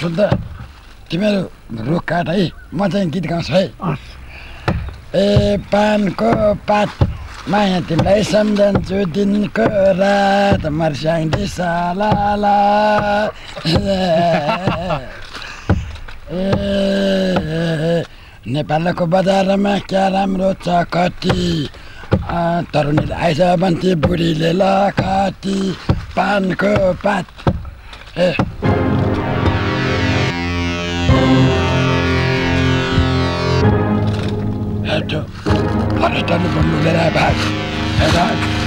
सुन्दा। तिमीहरू रुख काट है म चाहिँ गीत गाउँछु है। ए पानको पात माया तिमीलाई सम्झन्छु दिनको रात मर्स्याङ दिसाला ए नेपालको बजारमा क्या राम्रो छ कति तरुणीले आइस भन्थे बुढीले लखती पानको पात। ए। Erdoğan. Paratanı bunu beraber. Beraber.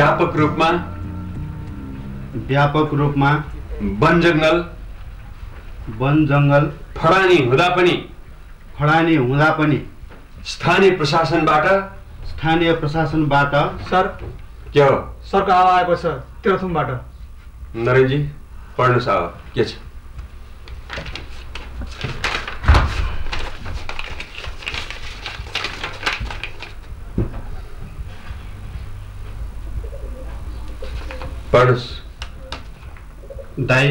व्यापक रूपमा व्यापक रूपमा वन जङ्गल वन जङ्गल फडानी हुँदा पनि खडानी हुँदा पनि स्थानीय प्रशासनबाट स्थानीय प्रशासनबाट सर के हो? सरको आवा आएको छ तेह्रथुमबाट नरेनजी पढ्नुहोस् अब के छ? पढ्नुहोस् दाई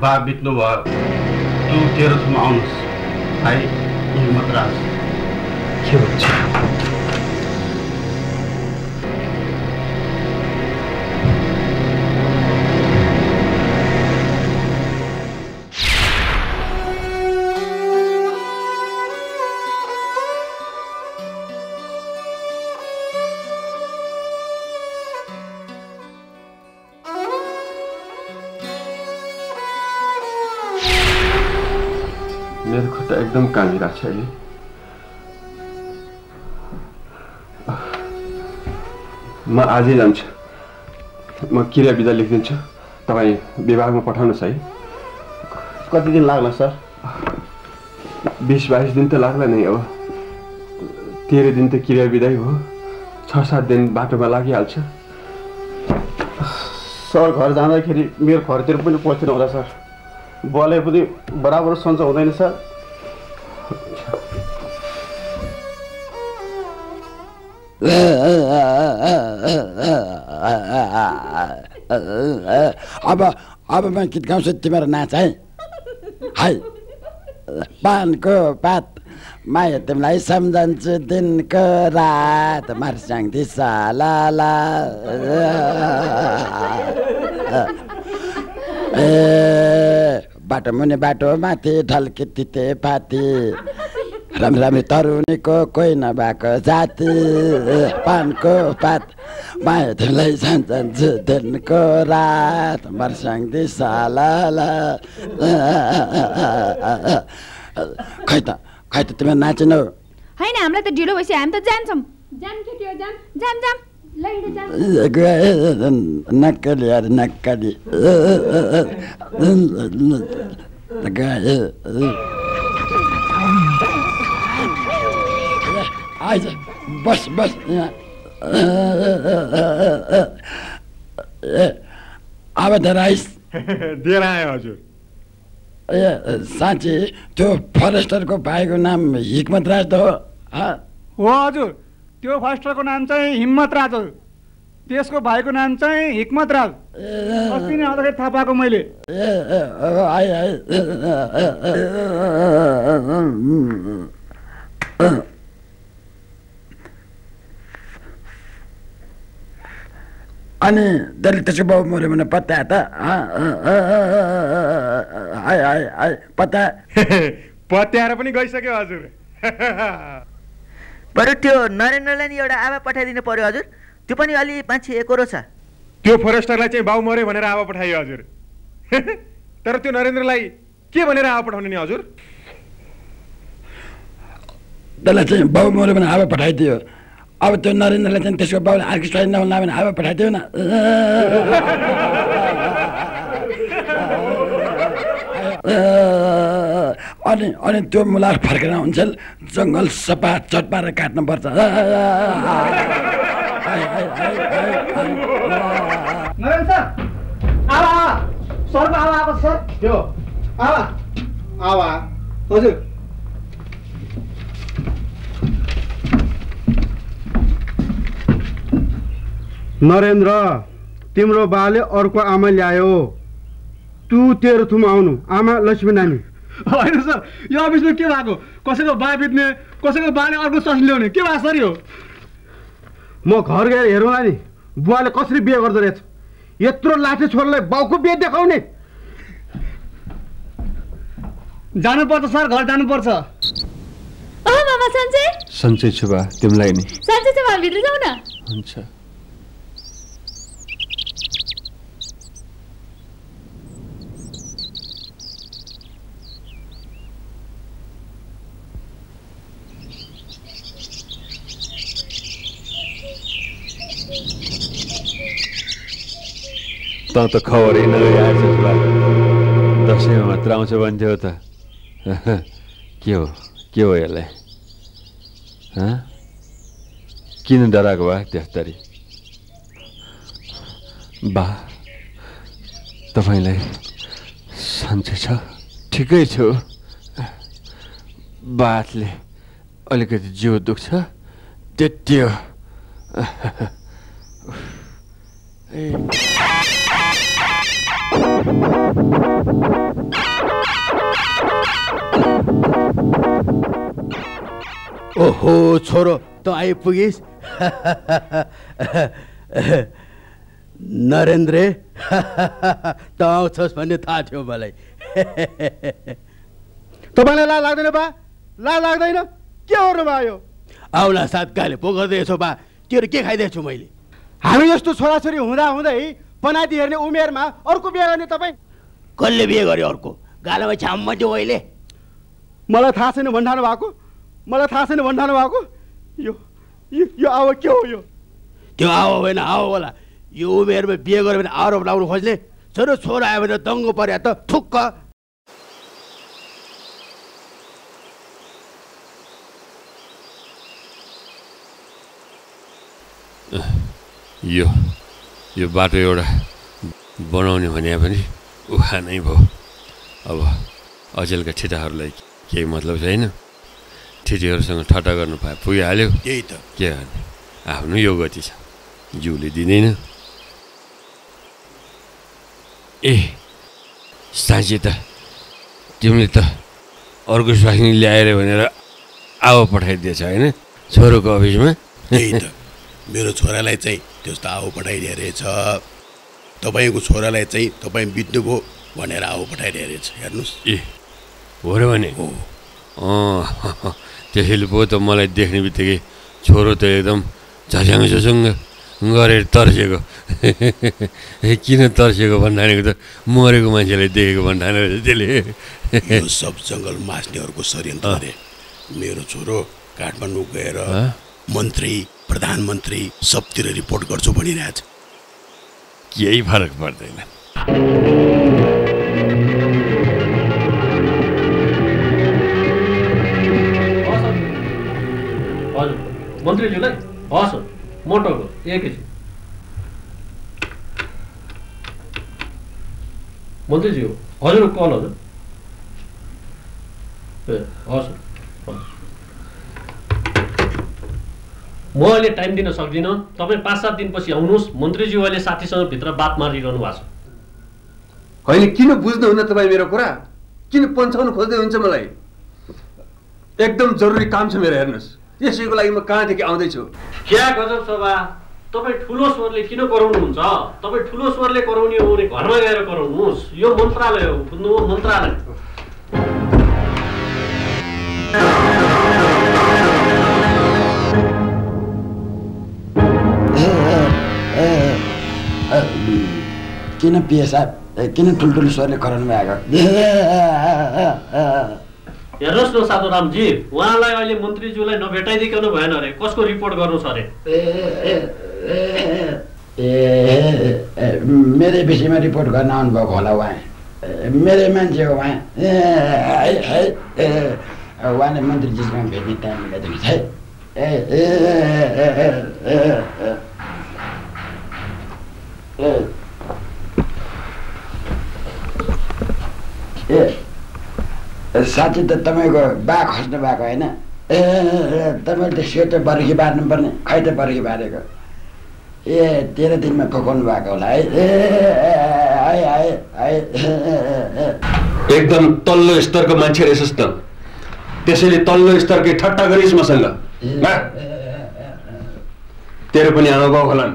बा बित्नु भयो। तु तेह्रथुम आउनुहोस्। भाइ मद्रास के हुन्छ मेरो खुट्टा एकदम कामिरहेको छ अहिले म आजै जान्छु म क्रिया बिदा लेखिदिन्छु तपाईँ विभागमा पठाउनुहोस् है कति दिन लाग्ला सर बिस बाइस दिन त लाग्ला नै अब तेह्र दिन त क्रिया बिदाई हो छ सात दिन बाटोमा लागिहाल्छ सर घर जाँदाखेरि मेरो घरतिर पनि पस्दिनु होला सर बले पनि बराबर सन्चो हुँदैन सर अब अब म गीत गाउँछु तिमीहरू नाच है। है। पानको पात माया तिमीलाई सम्झन्छु दिनको रात। मर्स्याङ दिसा ला ला ए बाटो मुनि बाटो माथि ढल्की तिते पाती राम्री राम्री तरुनीको कोही नभएको जाति पानको पात माया तिमीलाई सम्झन्छु दिनको रात ला ला खै त खै त तिमी नाचिनौ? होइन हामीलाई त ढिलो भइसक्यो हामी त जान्छौँ। जाम जाम नक्कली अरे नक्कली। आइज बस बस यहाँ ए अब त राइस दिएर आएँ हजुर ए साँच्ची त्यो फरेस्टरको भाइको नाम हिक्मत राज त हो हँ? हो हजुर त्यो फास्टरको नाम चाहिँ हिम्मत राज हो त्यसको भाइको नाम चाहिँ हिक्मत राज अस्ति नै आउँदाखेरि थाहा पाएको मैले ए, ए, ओ, आइ, आइ। अनि त्यसले त्यसको बाउ मऱ्यो भने पत्या त? आइ आइ आइ पत्या पत्याएर पनि गइसक्यो हजुर। बरु त्यो नरेन्द्रलाई नि एउटा आमा पठाइदिनु पर्यो हजुर। त्यो पनि अलि मान्छे एकरो छ। त्यो फरेस्टरलाई चाहिँ बाउ मऱ्यो भनेर आवा पठाइयो हजुर। तर त्यो नरेन्द्रलाई के भनेर आवा पठाउने नि हजुर? त्यसलाई चाहिँ बाउ मऱ्यो भने हावा पठाइदियो। अब त्यो नरेन्द्रलाई चाहिँ त्यसको बाउले आर्केस्ट्रा नहुला भने हावा पठाइदियो न अनि अनि त्यो मुला फर्केर हुन्छ जङ्गल सफा चट पारेर काट्नुपर्छ नरेन सर आवा आवा सरको आवा आएको छ, सर त्यो आवा आवा हजुर नरेन्द्र तिम्रो बाले अर्को आमा ल्यायो। तु तेरो थुम आउनु। आमा लक्ष्मी नानी। होइन सर यो अफिसमा के भएको? कसैको बा बित्ने कसैको बाले अर्को सस ल्याउने के भएको सर यो? म घर गएर हेरौँला नि बुवाले कसरी बिहे गर्दो रहेछ? यत्रो लाठे छोरालाई बाउको बिहे देखाउने। जानुपर्छ सर घर जानुपर्छ। ओ मामा सन्चै सन्चै छु बा तिमीलाई नि। सन्चै छ भित्र जाउँ न? हुन्छ। त खबरै नआएछ दसैँमा मात्र आउँछ भन्थ्यो त के हो के हो? यसलाई किन डराएको भए त्यसरी बा तपाईँलाई सन्चै छ ठिकै छु? बातले अलिकति जिउ दुख्छ त्यति हो ए ओहो छोरो त आइपुगिस्? नरेन्द्र त आउँछस् भन्ने थाहा थियो मलाई। तपाईँलाई लाज लाग्दैन बा? लाज लाग्दैन? के गर्नु भयो आउला साथ गाले पो गर्दैछौ बा। तेरो के खाइदिएछु मैले? हामी जस्तो छोराछोरी हुँदा हुँदै पनाती हेर्ने उमेरमा अर्को बिहे गर्ने तपाईँ? कसले बिहे गर्यो अर्को? गालामा छाम त्यो अहिले। मलाई थाहा छैन भन्ठानु भएको। मलाई थाहा छैन भन्ठानु भएको। यो यो यो अब के हो यो? त्यो आओ होइन आओ होला। यो उमेरमा बिहे गर्यो भने आरोप लाउनु खोज्ने। छोरो छोरो आयो भने दङ्गो पर्या त थुक्क यो यो बाटो एउटा बनाउने भने पनि उखा नै भयो। अब अचेलका ठिटाहरूलाई केही मतलब छैन। ठिटीहरूसँग ठट्टा गर्नु पाए पुगिहाल्यो। त्यही त। के गर्ने आफ्नो यो गति छ। जिउले दिँदैन। ए साँच्ची त तिमीले त अर्को स्वास्नी ल्याएर भनेर आवा पठाइदिएछ होइन? छोरोको अफिसमा? मेरो छोरालाई चाहिँ त्यस्तो आऊ पठाइदिए रहेछ तपाईँको छोरालाई चाहिँ तपाईँ बित्नुभयो भनेर आऊ पठाइदिए रहेछ हेर्नुहोस्। ए हो र भने? हो। अँ त्यसैले पो त मलाई देख्ने बित्तिकै छोरो त एकदम झस्याङ झुसुङ्ग गरेर तर्सेको। किन तर्सेको भन्ठानेको त मरेको मान्छेलाई देखेको रहेछ त्यसले। सब जङ्गल मास्नेहरूको षड्यन्त्र अरे मेरो छोरो काठमाडौँ गएर? मन्त्री प्रधानमन्त्री सबतिर रिपोर्ट गर्छु भनिरहेछ। केही फरक पर्दैन। हजुर। मन्त्रीज्यूलाई? हस् मोटोको एकैछिन मन्त्रीज्यू हजुरको कल हजुर। ए हस्। म अहिले टाइम दिन सक्दिनँ। तपाईँ पाँच सात दिनपछि आउनुहोस्। मन्त्रीज्यू अहिले साथीसँग भित्र बात मारिरहनु भएको छ। होइन किन बुझ्नुहुन्न तपाईँ मेरो कुरा? किन पन्छाउनु खोज्दै हुन्छ मलाई? एकदम जरुरी काम छ मेरो हेर्नुहोस्। यसैको लागि म कहाँदेखि आउँदैछु? क्या गजब सभा? तपाईँ ठुलो स्वरले किन कराउनुहुन्छ? तपाईँ ठुलो स्वरले कराउने हो भने घरमा गएर कराउनुहोस्। यो मन्त्रालय हो बुझ्नुभयो मन्त्रालय। किन पिए साहब ए, किन ठुल्ठुलो स्वरले कराउनु भएको हेर्नुहोस् न साधुरामजी उहाँलाई अहिले मन्त्रीज्यूलाई नभेटाइदिकन भएन अरे कसको रिपोर्ट गर्नु छ अरे ए मेरै विषयमा रिपोर्ट गर्न आउनुभएको होला उहाँ ए, मेरै मान्छे हो उहाँ उहाँले मन्त्रीजीसँग भेट्ने टाइम मिलाइदिनुहोस् है ए, ए साँच्ची त तपाईँको बाघ खस्नु भएको होइन ए तपाईँले त सेतो बर्खी बार्नुपर्ने खै त बर्खी बारेको ए तेह्र दिनमा पकाउनु भएको होला है ए एकदम तल्लो स्तरको मान्छे रहेछस् त त्यसैले तल्लो स्तरकै ठट्टा गरिस् मसँग तेरो पनि आमा बाउ होलान्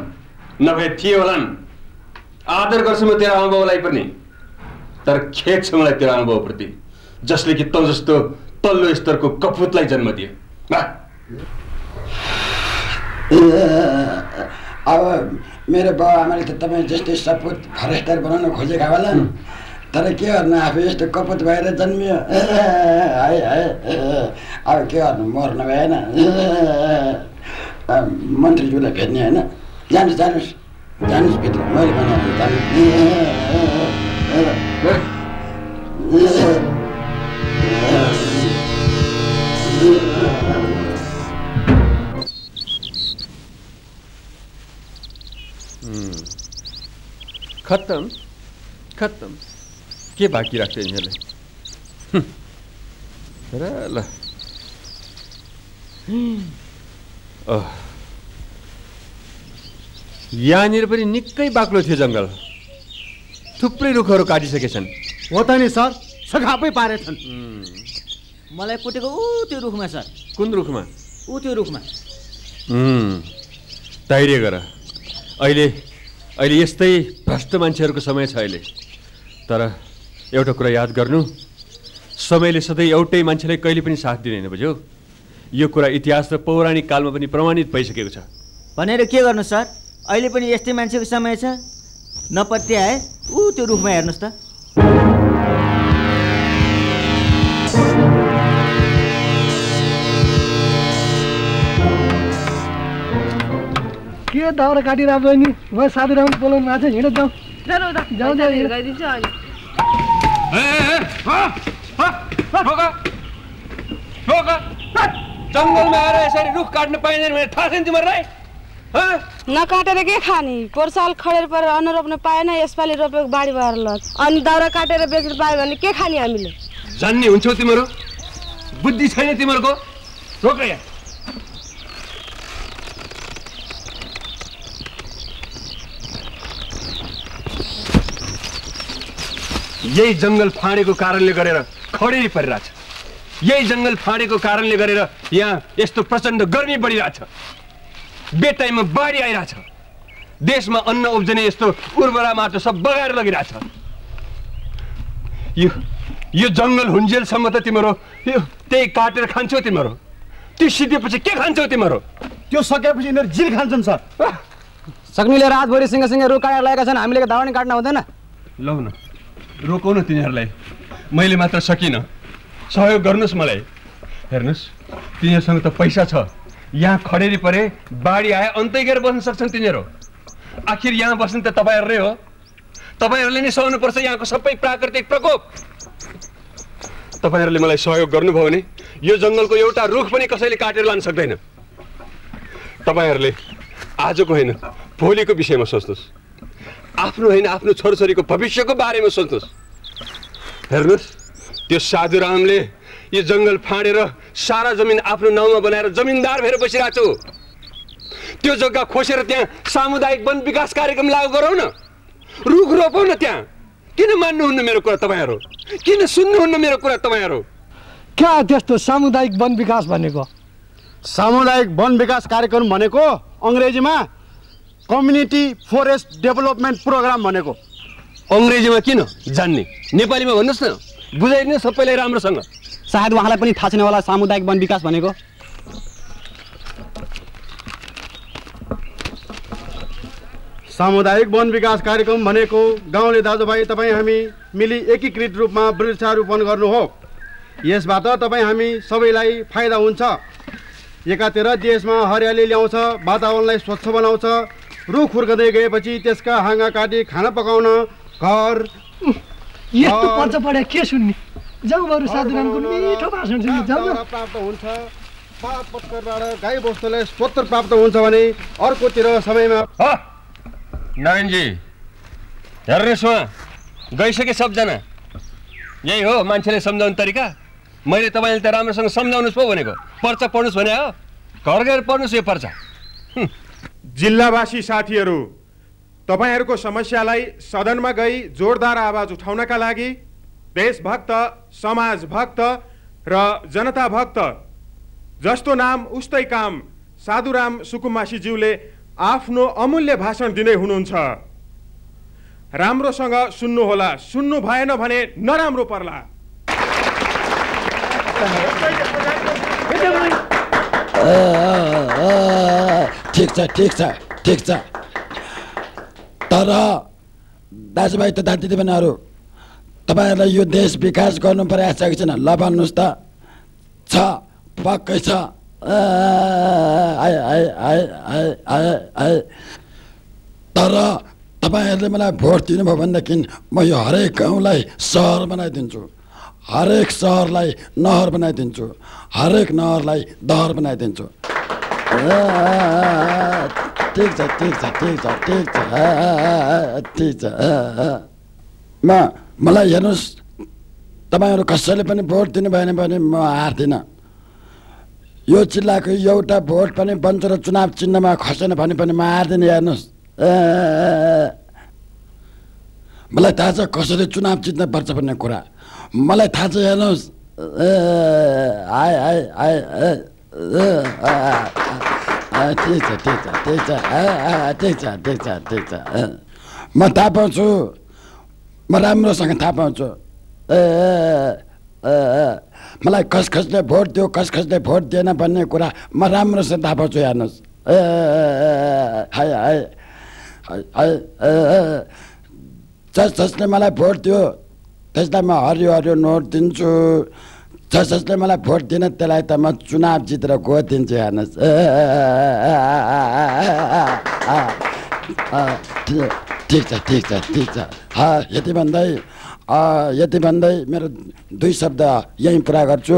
नभए थिए होलान् आदर गर्छु म तेरो आमा बाउलाई पनि तर खेद छ मलाई तेरो बाउप्रति जसले कि तँ जस्तो तल्लो स्तरको कपुतलाई जन्म दियो? अब मेरो बाउ आमाले त तपाईँ जस्तै सपुत फरेस्टर बनाउन खोजेका होला तर के गर्नु आफू यस्तो कपुत भएर जन्मियो? है है अब के गर्नु मर्नु भएन। मन्त्रीज्यूलाई भेट्ने होइन। जानुहोस् जानुहोस् जानुहोस् भित्र। मैले बनाएको खत्तम खत्तम के बाँकी राख्छ यिनीहरूले। र ल। यहाँनिर पनि निकै बाक्लो थियो जङ्गल थुप्रै रुखहरू काटिसकेछन् हो त नि सर। सघापै पारेछन् मलाई कुटेको ऊ त्यो रुखमा सर। कुन रुखमा? ऊ त्यो रुखमा। धैर्य गर। अहिले अहिले यस्तै भ्रष्ट मान्छेहरूको समय छ अहिले। तर एउटा कुरा याद गर्नु समयले सधैँ एउटै मान्छेलाई कहिले पनि साथ दिँदैन बुझ्यौ। यो कुरा इतिहास र पौराणिक कालमा पनि प्रमाणित भइसकेको छ। भनेर के गर्नु सर? अहिले पनि यस्तै मान्छेको समय छ। नपत्ते आए ऊ त्यो रुखमा हेर्नुहोस् त। दाउरा काटिरहेको बहिनी म साधुराम बोलाउनु भएको छ हिँड जाउँ जाउँ, जङ्गलमा आएर यसरी रुख काट्न पाइँदैन भने थाहा छैन तिमीहरूलाई? हँ? नकाटेर के खाने? पोहोर साल खडेर परेर अन्न रोप्न पाएन यसपालि रोपेको बाढी भएर लज। अनि दाउरा काटेर बेच्नु पायो भने के खाने हामीले? जान्ने हुन्छौ तिमीहरू। बुद्धि छैन तिमीहरूको। रोक यहाँ। यही जङ्गल फाँडेको कारणले गरेर खडेरी परिरहेछ। यही जङ्गल फाँडेको कारणले गरेर यहाँ यस्तो प्रचण्ड गर्मी बढिरहेछ। बेटाइममा बाढी आइरहेछ। देशमा अन्न उब्जने यस्तो उर्वरा माटो सब बगाएर लगिरहेछ। यो यो जङ्गल हुन्जेलसम्म त तिम्रो यो त्यही काटेर खान्छौ तिम्रो। त्यो सिद्धेपछि के खान्छौ तिम्रो? त्यो सकेपछि यिनीहरू जिल खान्छन् सर। सक्नेले रातभरि सँगसँगै रुख काटेर लागेका छन् हामीले दाउरा नि काट्न हुँदैन। लौ न। रोकौ न तिनीहरूलाई। मैले मात्र सकिनँ। सहयोग गर्नुहोस् मलाई। हेर्नुहोस् तिनीहरूसँग त पैसा छ। यहाँ खडेरी परे बाढी आए अन्तै गएर बस्न सक्छन् तिनीहरू। आखिर यहाँ बस्नु त तपाईँहरूले हो। तपाईँहरूले नै सहनुपर्छ यहाँको सबै प्राकृतिक प्रकोप। तपाईँहरूले मलाई सहयोग गर्नुभयो भने यो जङ्गलको एउटा रुख पनि कसैले काटेर लान सक्दैन। तपाईँहरूले आजको होइन भोलिको विषयमा सोच्नुहोस्। आफ्नो होइन आफ्नो छोरछोरीको भविष्यको बारेमा सोच्नुहोस् हेर्नुहोस् त्यो साधुरामले यो जङ्गल फाँडेर सारा जमिन आफ्नो नाउँमा बनाएर जमिनदार भएर बसिरहेको छु। त्यो जग्गा खोसेर त्यहाँ सामुदायिक वन विकास कार्यक्रम लागू गरौँ न। रुख रोपौँ न त्यहाँ। किन मान्नुहुन्न मेरो कुरा तपाईँहरू? किन सुन्नुहुन्न मेरो कुरा तपाईँहरू? क्या त्यस्तो सामुदायिक वन विकास भनेको? सामुदायिक वन विकास कार्यक्रम भनेको अङ्ग्रेजीमा कम्युनिटी फरेस्ट डेभलपमेन्ट प्रोग्राम भनेको। अङ्ग्रेजीमा किन जान्ने? नेपालीमा भन्नुहोस् न। बुझाइदिनु सबैलाई राम्रोसँग। सायद उहाँलाई पनि थाहा छैन होला सामुदायिक वन विकास भनेको। सामुदायिक वन विकास कार्यक्रम भनेको गाउँले दाजुभाइ तपाईँ हामी मिली एकीकृत रूपमा वृक्षारोपण गर्नु हो। यसबाट तपाईँ हामी सबैलाई फाइदा हुन्छ। एकातिर देशमा हरियाली ल्याउँछ वातावरणलाई स्वच्छ बनाउँछ रुख हुर्कँदै गएपछि त्यसका हाँगा काटी खाना पकाउन घर यस्तो पर्छ पढ्या के सुन्ने? जाउँ बरु साधुरामको मिठो भाषण सुन्ने जाउँ। प्राप्त हुन्छ। पात पत्करबाट गाई बस्तुलाई स्वत्र प्राप्त हुन्छ भने अर्कोतिर समयमा नारायणजी हेर्नुहोस् उहाँ गइसके सबजना। यही हो मान्छेले सम्झाउने तरिका। मैले तपाईँले त राम्रोसँग सम्झाउनुहोस् पो भनेको। पर्चा पढ्नुहोस् भने हो घर गएर पढ्नुहोस् यो पर्चा। जिल्लावासी साथीहरू तपाईँहरूको समस्यालाई सदनमा गई जोरदार आवाज उठाउनका लागि देशभक्त समाजभक्त र जनता भक्त जस्तो नाम उस्तै काम साधुराम सुकुमासीज्यूले आफ्नो अमूल्य भाषण दिँदै हुनुहुन्छ। राम्रोसँग सुन्नुहोला सुन्नु भएन भने नराम्रो पर्ला। ठिक छ ठिक छ ठिक छ। तर दाजुभाइ तथा दिदीबहिनीहरू तपाईँहरूलाई यो देश विकास गर्नु कि छैन? ल भन्नुहोस् त। छ पक्कै छ। तर तपाईँहरूले मलाई भोट दिनुभयो भनेदेखि म यो हरेक गाउँलाई सहर बनाइदिन्छु। हरेक सहरलाई नहर बनाइदिन्छु। हरेक नहरलाई दहर बनाइदिन्छु। ठिक छ ठिक छ ठिक छ ठिक छ ठिक छ। म मलाई हेर्नुहोस् तपाईँहरू कसैले पनि भोट दिनु भएन भने म हार्दिनँ। यो जिल्लाको एउटा भोट पनि बन्छ र चुनाव चिन्हमा खसेन भने पनि म हार्दिनँ हेर्नुहोस्। मलाई थाहा छ कसरी चुनाव जित्नुपर्छ भन्ने कुरा। मलाई थाहा छ हेर्नुहोस् आए आए आए ठिक छ ठिक छ ठिक छ ठिक छ ठिक छ ठिक छ म थाहा पाउँछु म राम्रोसँग थाहा पाउँछु ए मलाई कस कसले भोट दियो कस कसले भोट दिएन भन्ने कुरा म राम्रोसँग थाहा पाउँछु हेर्नुहोस् ए हाय हाय हाय जस जसले मलाई भोट दियो त्यसलाई म हरियो हरियो नोट दिन्छु जस जसले मलाई भोट दिएन त्यसलाई त म चुनाव जितेर गो दिन्छु हेर्नुहोस् ठिक छ ठिक छ ठिक छ यति भन्दै यति भन्दै मेरो दुई शब्द यहीँ पुरा गर्छु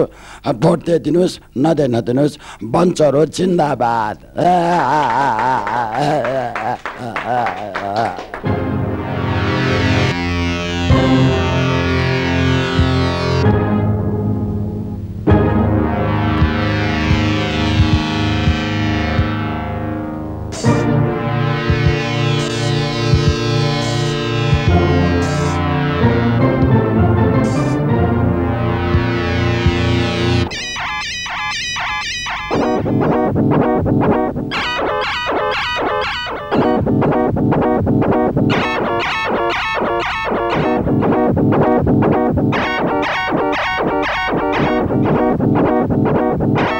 भोट दिइदिनुहोस् नदिए नदिनुहोस् बन्चरो जिन्दाबाद Thank you.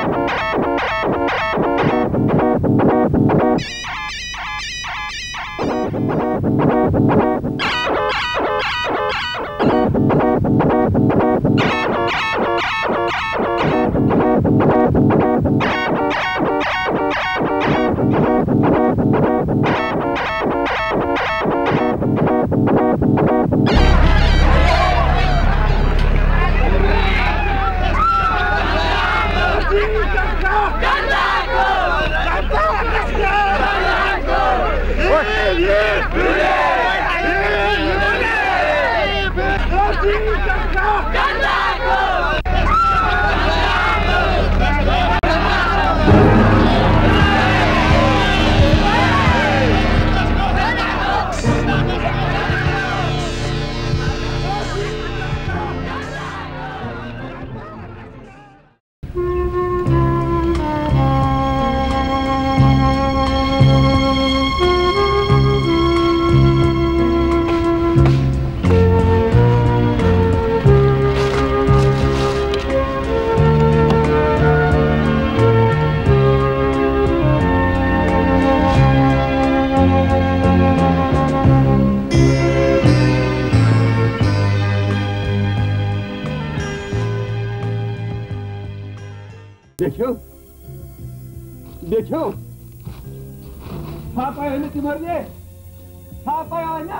देख्यौ? देख्यौ? थाहा पायो नि तिमीहरूले? थाहा पायो होइन?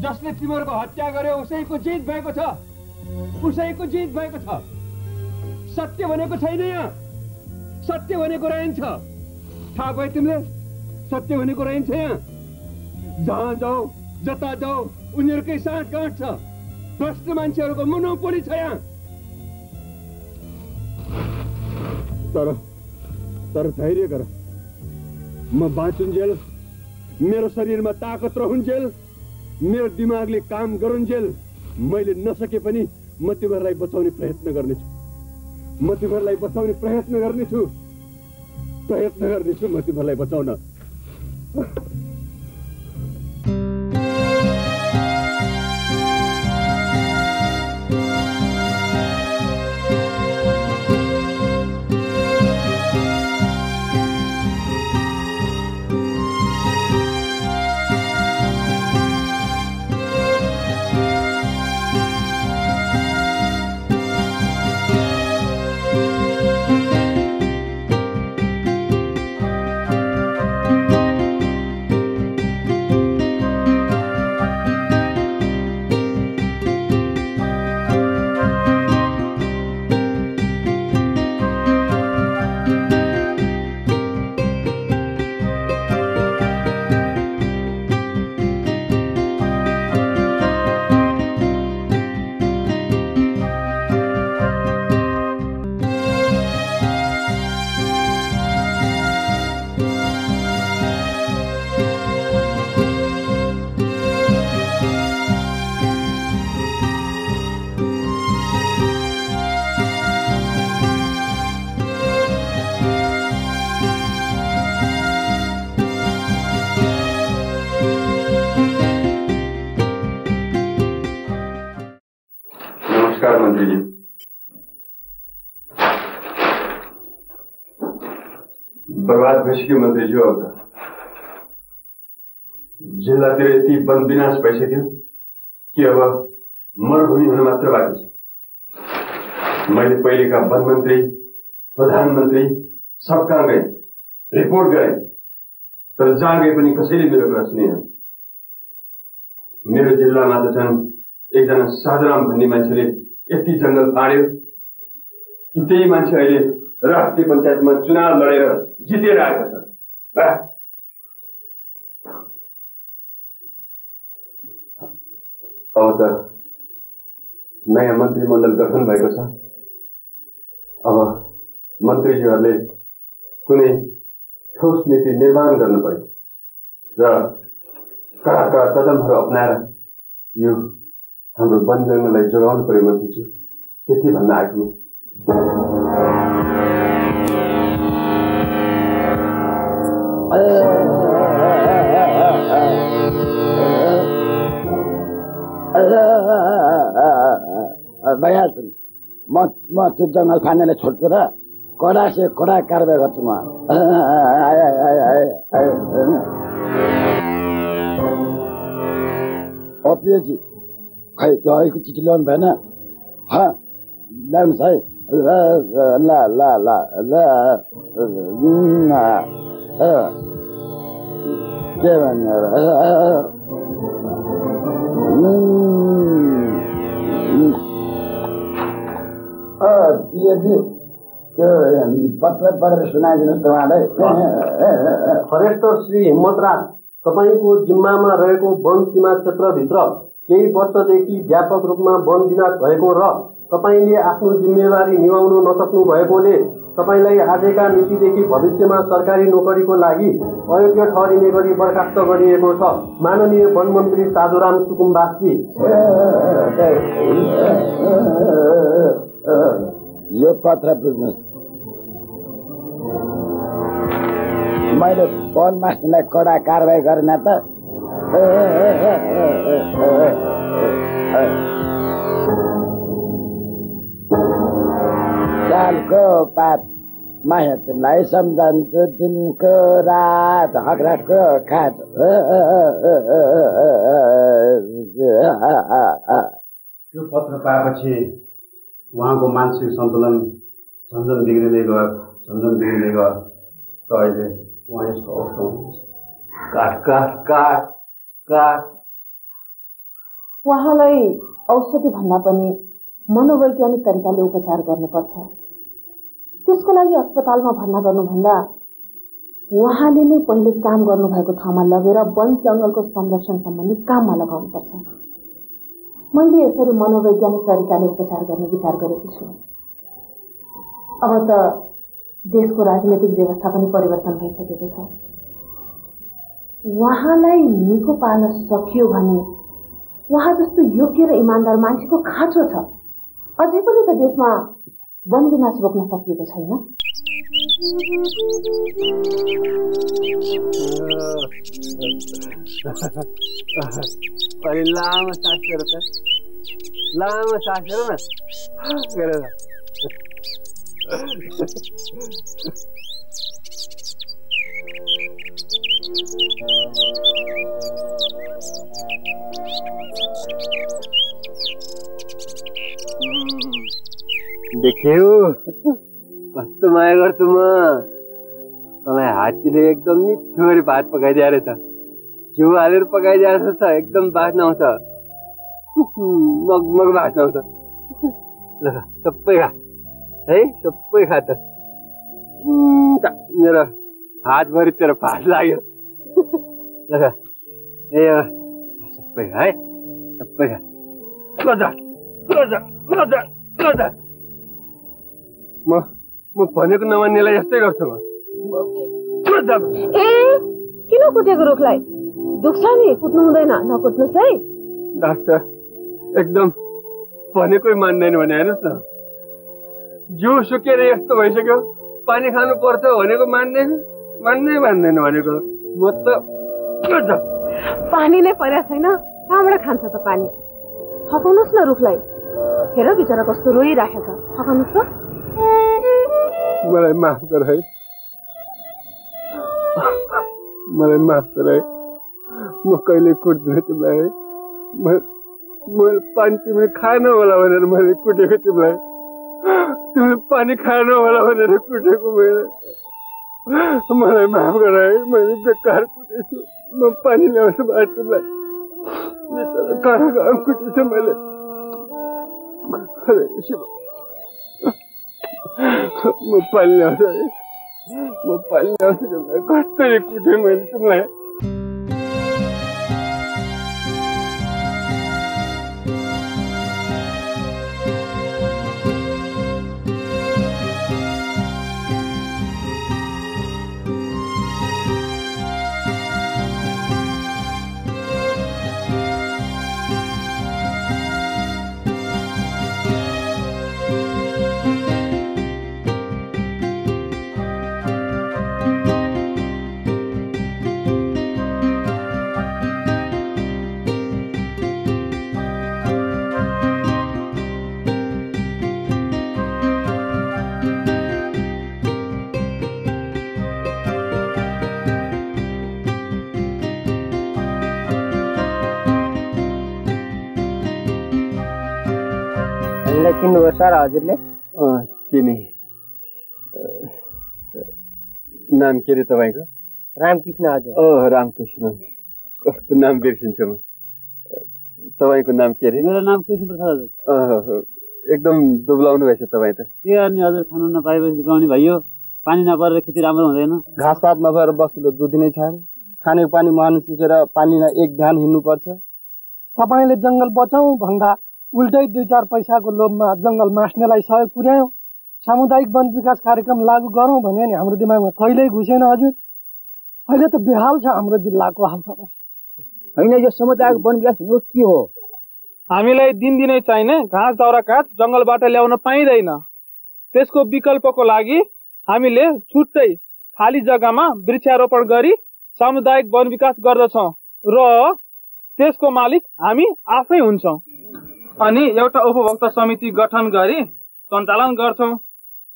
जसले तिमीहरूको हत्या गर्यो उसैको जित भएको छ। उसैको जित भएको छ। सत्य भनेको छैन यहाँ। सत्य भनेको रहन्छ थाहा भयो तिमीले? सत्य भनेको रहन्छ यहाँ। जहाँ जाऊ जता जाऊ उनीहरूकै साथ गाँठ छ। भ्रष्ट मान्छेहरूको मनोपोली छ यहाँ। तर तर धैर्य गर। म बाँचुन्जेल मेरो शरीरमा ताकत रहन्जेल मेरो दिमागले काम गरुन्जेल मैले नसके पनि म तिमीहरूलाई बचाउने प्रयत्न गर्नेछु। म तिमीहरूलाई बचाउने प्रयत्न गर्नेछु। प्रयत्न गर्नेछु म तिमीहरूलाई बचाउन। बर्बाद भइसक्यो मन्त्रीज्यू अब त जिल्लातिर यति वन विनाश भइसक्यो कि अब मरुभूमि हुन मात्र बाँकी छ। मैले पहिलेका वन मन्त्री प्रधानमन्त्री सब कहाँ गए रिपोर्ट गरे तर जहाँ गए पनि कसैले मेरो कुरा सुनेन। मेरो जिल्लामा त छन् एकजना साधुराम भन्ने मान्छेले यति जङ्गल फाँड्यो कि त्यही मान्छे अहिले राष्ट्रिय पञ्चायतमा चुनाव लडेर जितेर आएको छ! अब त नयाँ मन्त्रीमण्डल गठन भएको छ। अब मन्त्रीज्यूहरूले कुनै ठोस नीति निर्माण गर्नु पर्यो र कडा कडा कदमहरू अप्नाएर यो हाम्रो वन जङ्गललाई जोगाउनु पर्यो मन्त्रीज्यू त्यति भन्न आएको म। भइहाल्छ नि म म त्यो जङ्गल फानेलाई छोड्छु र कडा से कडा कारवाही गर्छु म आय, आय, आय, आय, आय। ओपिएसी खै त्यो अहिलेको चिठी ल्याउनु भएन ह ल्याउनुहोस् है ल ल ल ल ल उम्, अ, के भन्ने त्यो पत्र पढेर सुनाइदिनुहोस् उहाँलाई फरेस्टर श्री हिम्मत राज तपाईँको जिम्मामा रहेको वन सीमा क्षेत्रभित्र केही वर्षदेखि व्यापक रूपमा वन विनाश भएको र तपाईँले आफ्नो जिम्मेवारी निभाउनु नसक्नु भएकोले तपाईँलाई आजका मितिदेखि भविष्यमा सरकारी नोकरीको लागि अयोग्य ठहरिने गरी बर्खास्त गरिएको छ। माननीय वन मन्त्री साधुराम सुकुम्बासी यो पत्र बुझ्नुहोस्। मैले वन कडा कारवाही गरेन त। सालको पात माया तिमीलाई सम्झन्छु दिनको रात हकराटको खाट यो पत्र पाएपछि उहाँको मानसिक सन्तुलन झन्झन बिग्रिँदै गयो झन्झन बिग्रिँदै गयो र अहिले उहाँ यस्तो अवस्था हुनुहुन्छ काठ काठ काठ काठ उहाँलाई औषधि भन्दा पनि मनोवैज्ञानिक तरिकाले उपचार गर्नुपर्छ त्यसको लागि अस्पतालमा भर्ना गर्नुभन्दा उहाँले नै पहिले काम गर्नुभएको ठाउँमा लगेर वन जङ्गलको संरक्षण सम्बन्धी काममा लगाउनुपर्छ। मैले यसरी मनोवैज्ञानिक तरिकाले उपचार गर्ने विचार गरेकी छु। अब त देशको राजनैतिक व्यवस्था पनि परिवर्तन भइसकेको छ। उहाँलाई निको पार्न सकियो भने उहाँ जस्तो योग्य र इमान्दार मान्छेको खाँचो छ। अझै पनि त देशमा वन विनाश रोक्न सकिएको छैन। अनि लामो सास त न गरेर देख्यौ कस्तो माया गर्छु म? तँलाई हात्तीले एकदम मिठो गरी भात पकाइदिए रहेछ घिउ हालेर पकाइदिए रहेछ एकदम बास्न आउँछ। मग मग बास्न आउँछ। ल सबै खा। है सबै खा त। मेरो हातभरि तेरो भात लाग्यो। ल ए सबै खा है। सबै खा। म म भनेको नमान्नेलाई यस्तै गर्छु ए किन कुटेको रुखलाई? दुख्छ नि कुट्नु हुँदैन नकुट्नुहोस् है। डाक्टर एकदम भनेकै मान्दैन भने हेर्नुहोस् न। जिउ सुकेर यस्तो भइसक्यो पानी खानु पर्छ भनेको मान्दैन मान्नै मान्दैन भनेको। म त? पानी नै परेको छैन कहाँबाट खान्छ त पानी। फकाउनुहोस् न रुखलाई। हेर बिचरा कस्तो रोइराखेको छ फकाउनुहोस् त। मलाई माफ़ है मलाई माफ़ है म कहिले कुट्दिनँ तिमीलाई म मैले पानी तिमीले खाएन होला भनेर मैले कुटेको तिमीलाई तिमीले पानी खाएन होला भनेर कुटेको मैले मलाई माफ़ गर है मैले बेकार कुटेछु म। पानी ल्याउँछु भाइ तिमीलाई कहाँ कहाँ कुटेछु मैले अरे शिव म पानी ल्याउँछु है म हामीलाई चिन्नुभयो सर हजुरले चिनी। नाम के अरे तपाईँको रामकृष्ण हजुर ओ रामकृष्ण। कस्तो नाम बिर्सिन्छु म तपाईँको नाम के अरे मेरो नाम कृष्ण प्रसाद हजुर एकदम दुब्लाउनु भएछ तपाईँ त। के गर्ने हजुर खानु नपाएपछि गाउने भइयो पानी नपरेर खेती राम्रो हुँदैन। घाँस पात नभएर बस्तुले दुध दिनै छाड्यो खानेको पानी मुहान सुकेर पानीमा एक ध्यान हिँड्नुपर्छ। तपाईँले जङ्गल बचाउँ भन्दा उल्टै दुई चार पैसाको लोभमा जङ्गल मास्नेलाई सहयोग पुर्यायौँ। सामुदायिक वन विकास कार्यक्रम लागू गरौँ भने नि हाम्रो दिमागमा कहिल्यै घुसेन हजुर। अहिले त बेहाल छ हाम्रो जिल्लाको हाल समस्या होइन यो समुदायको वन विकास भनेको के हो? हामीलाई दिनदिनै चाहिने घाँस दाउरा काठ जङ्गलबाट ल्याउन पाइँदैन। त्यसको विकल्पको लागि हामीले छुट्टै खाली जग्गामा वृक्षारोपण गरी सामुदायिक वन विकास गर्दछौँ र त्यसको मालिक हामी आफै हुन्छौँ। अनि एउटा उपभोक्ता समिति गठन गरी सञ्चालन गर्छौँ।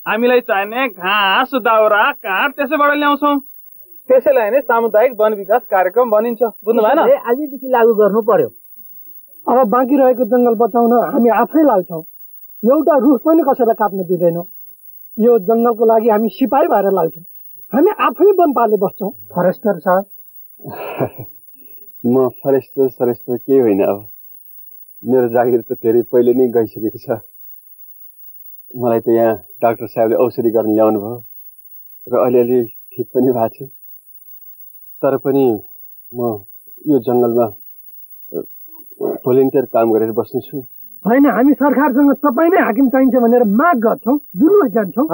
हामीलाई चाहिने घाँस दाउरा काठ त्यसैबाट ल्याउँछौँ। त्यसैलाई नै सामुदायिक वन विकास कार्यक्रम भनिन्छ। बुझ्नु भएन ए, आजदेखि लागू गर्नु पर्यो। अब बाँकी रहेको जङ्गल बचाउन हामी आफै लाग्छौँ। एउटा रुख पनि कसैलाई काट्न दिँदैनौँ। यो जङ्गलको लागि हामी सिपाही भएर लाग्छौँ। हामी आफै वन पाले बस्छौँ। फरेस्टर साहब म फरेस्टर सरेस्टर केही होइन अब। मेरो जागिर त धेरै पहिले नै गइसकेको छ। मलाई त यहाँ डाक्टर साहबले औषधि गर्न ल्याउनु भयो र अलिअलि ठिक पनि भएको छु। तर पनि म यो जङ्गलमा भोलिन्टियर काम गरेर बस्नु छु। होइन हामी सरकारसँग तपाईँ नै हाकिम चाहिन्छ भनेर माग गर्छौँ जुलुस जान्छौँ।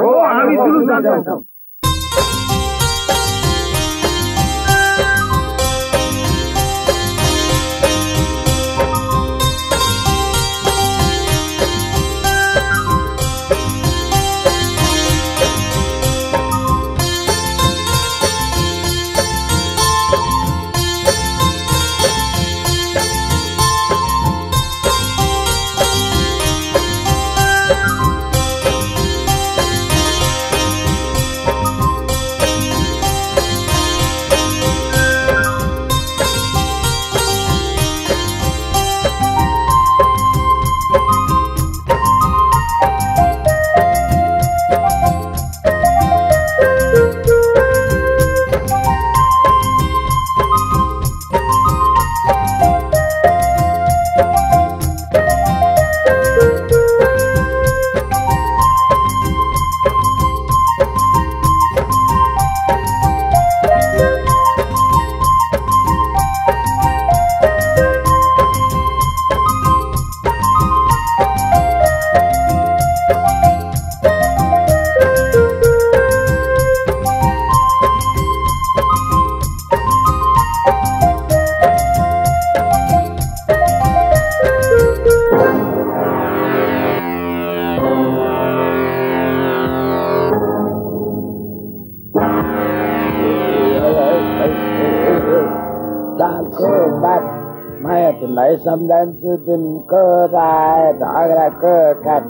and I sometimes would incur by Dagra Kat.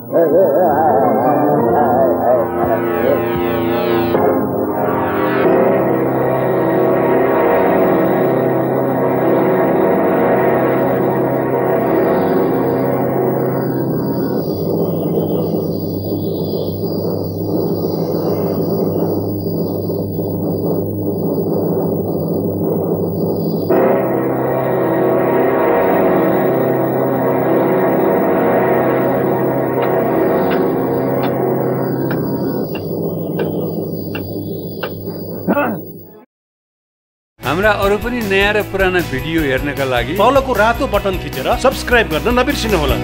हाम्रा अरू पनि नयाँ र पुराना भिडियो हेर्नका लागि तलको रातो बटन थिचेर सब्सक्राइब गर्न नबिर्सिनुहोला।